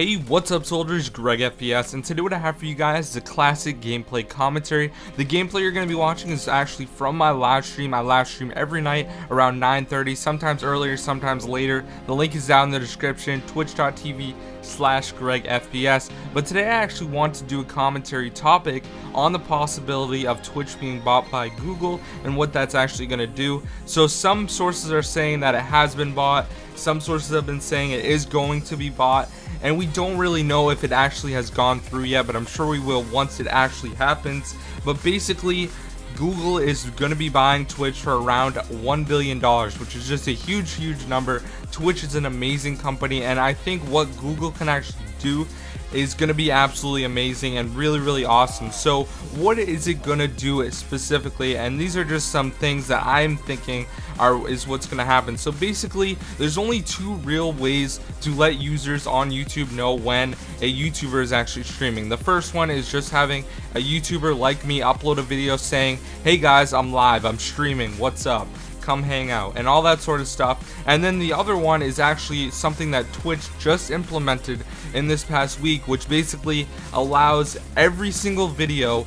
Hey, what's up soldiers, Greg FPS, and today what I have for you guys is a classic gameplay commentary. The gameplay you're going to be watching is actually from my live stream. I live stream every night around 9.30, sometimes earlier, sometimes later. The link is down in the description, twitch.tv slash Greg FPS. But today I actually want to do a commentary topic on the possibility of Twitch being bought by Google and what that's actually going to do. So some sources are saying that it has been bought, some sources have been saying it is going to be bought, and we don't really know if it actually has gone through yet, but I'm sure we will once it actually happens. But basically, Google is going to be buying Twitch for around $1 billion, which is just a huge, huge number. Twitch is an amazing company, and I think what Google can actually do is going to be absolutely amazing and really really awesome. So what is it going to do specifically? And these are just some things that i'm thinking are is what's going to happen. So basically there's only two real ways to let users on youtube know when a youtuber is actually streaming. The first one is just having a youtuber like me upload a video saying hey guys i'm live i'm streaming what's up? Come hang out and all that sort of stuff. And then the other one is actually something that Twitch just implemented in this past week, which basically allows every single video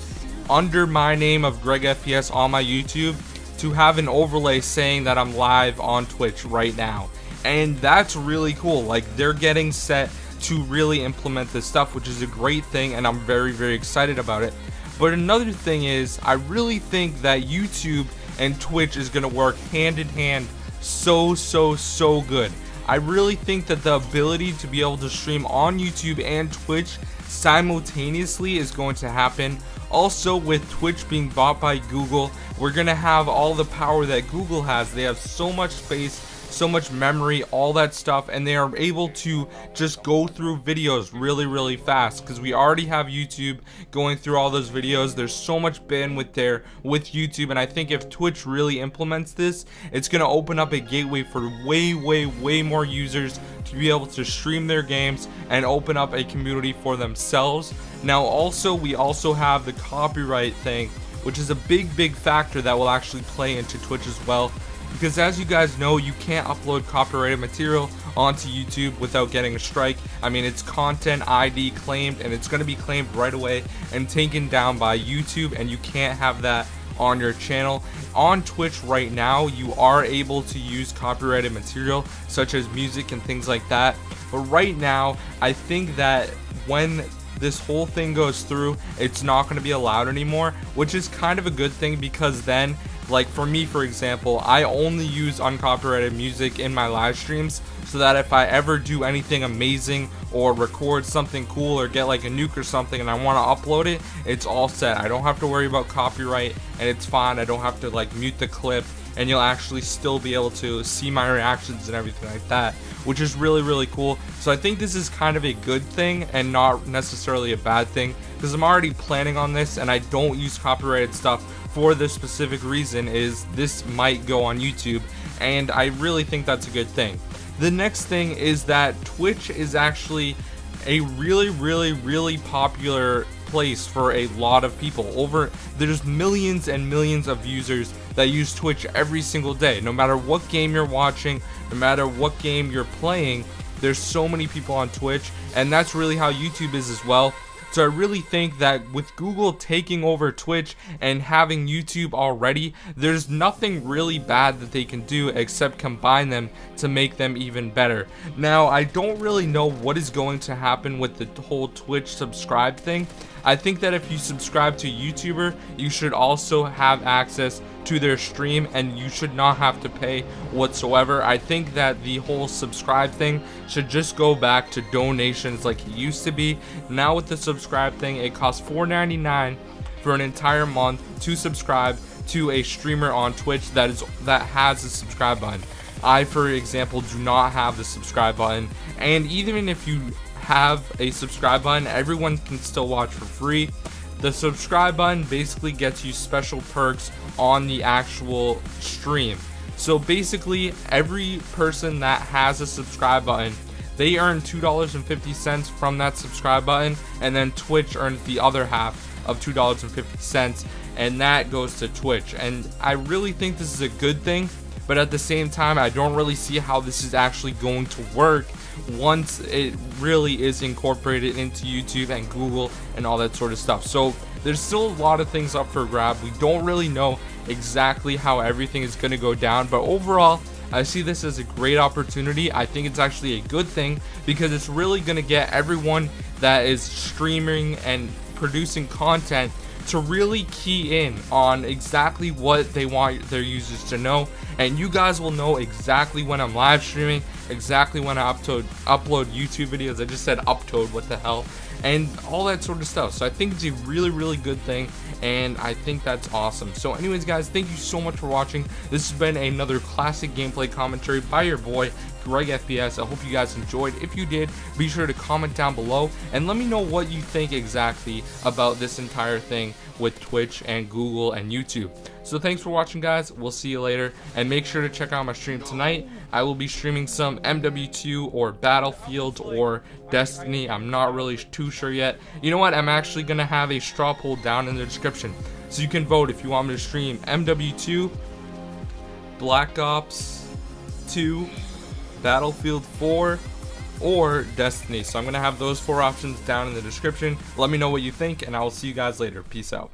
under my name of Greg FPS on my YouTube to have an overlay saying that I'm live on Twitch right now. And that's really cool. Like they're getting set to really implement this stuff, which is a great thing, and I'm very, very excited about it. But another thing is, I really think that YouTube and Twitch is going to work hand in hand so, so, so good. I really think that the ability to be able to stream on YouTube and Twitch simultaneously is going to happen. Also, with Twitch being bought by Google, we're going to have all the power that Google has. They have so much space so much memory, all that stuff, and they are able to just go through videos really, really fast because we already have YouTube going through all those videos. There's so much bandwidth there with YouTube, and I think if Twitch really implements this, it's going to open up a gateway for way, way, way more users to be able to stream their games and open up a community for themselves. Now, also, we also have the copyright thing which is a big, big factor that will actually play into Twitch as well because as you guys know you can't upload copyrighted material onto YouTube without getting a strike. I mean it's content ID claimed and it's going to be claimed right away and taken down by YouTube and you can't have that on your channel. On Twitch right now you are able to use copyrighted material such as music and things like that. But right now I think that when this whole thing goes through it's not going to be allowed anymore which is kind of a good thing because then like for me, for example, I only use uncopyrighted music in my live streams so that if I ever do anything amazing or record something cool or get like a nuke or something and I want to upload it, it's all set. I don't have to worry about copyright and it's fine. I don't have to like mute the clip and you'll actually still be able to see my reactions and everything like that, which is really, really cool. So I think this is kind of a good thing and not necessarily a bad thing because I'm already planning on this and I don't use copyrighted stuff for this specific reason is this might go on YouTube and I really think that's a good thing. The next thing is that Twitch is actually a really really really popular place for a lot of people. Over there's millions and millions of users that use Twitch every single day. No matter what game you're watching no matter what game you're playing there's so many people on Twitch and that's really how YouTube is as well so I really think that with Google taking over Twitch and having YouTube already, there's nothing really bad that they can do except combine them to make them even better. Now, I don't really know what is going to happen with the whole Twitch subscribe thing. I think that if you subscribe to YouTuber, you should also have access to their stream and you should not have to pay whatsoever. I think that the whole subscribe thing should just go back to donations like it used to be. Now with the subscribe thing, it costs $4.99 for an entire month to subscribe to a streamer on Twitch that is that has a subscribe button. I, for example, do not have the subscribe button, and even if you have a subscribe button, everyone can still watch for free. The subscribe button basically gets you special perks on the actual stream. So basically, every person that has a subscribe button, they earn $2.50 from that subscribe button, and then Twitch earns the other half of $2.50, and that goes to Twitch. And I really think this is a good thing, but at the same time, I don't really see how this is actually going to work once it really is incorporated into YouTube and Google and all that sort of stuff. So there's still a lot of things up for grab. We don't really know exactly how everything is going to go down, but overall, I see this as a great opportunity. I think it's actually a good thing because it's really going to get everyone that is streaming and producing content to really key in on exactly what they want their users to know. And you guys will know exactly when I'm live streaming exactly when I upload upload YouTube videos. I just said upload what the hell? And all that sort of stuff. So I think it's a really really good thing and I think that's awesome. So anyways guys thank you so much for watching. This has been another classic gameplay commentary by your boy Greg FPS. I hope you guys enjoyed. If you did, be sure to comment down below and let me know what you think exactly about this entire thing with Twitch and Google and YouTube. So thanks for watching guys. We'll see you later and make sure to check out my stream tonight. I will be streaming some MW2 or Battlefield or Destiny. I'm not really too sure yet. You know what? I'm actually going to have a straw poll down in the description. So you can vote if you want me to stream MW2, Black Ops 2, Battlefield 4, or Destiny. So I'm going to have those four options down in the description. Let me know what you think, and I will see you guys later. Peace out.